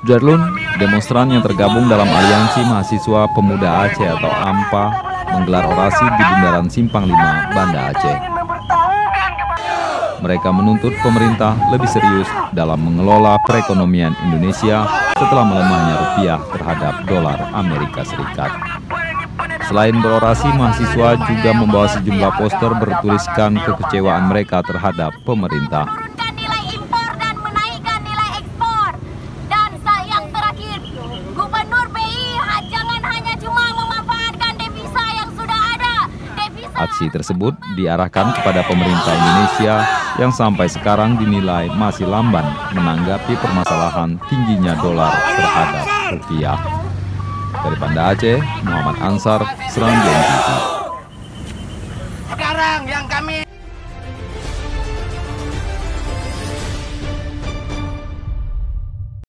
Sudarlun, demonstran yang tergabung dalam Aliansi Mahasiswa Pemuda Aceh atau AMPA menggelar orasi di Bundaran Simpang 5, Banda Aceh. Mereka menuntut pemerintah lebih serius dalam mengelola perekonomian Indonesia setelah melemahnya rupiah terhadap dolar Amerika Serikat. Selain berorasi, mahasiswa juga membawa sejumlah poster bertuliskan kekecewaan mereka terhadap pemerintah. Aksi tersebut diarahkan kepada pemerintah Indonesia yang sampai sekarang dinilai masih lamban menanggapi permasalahan tingginya dolar terhadap rupiah. Dari Banda Aceh, Muhammad Ansar, Serangan TV.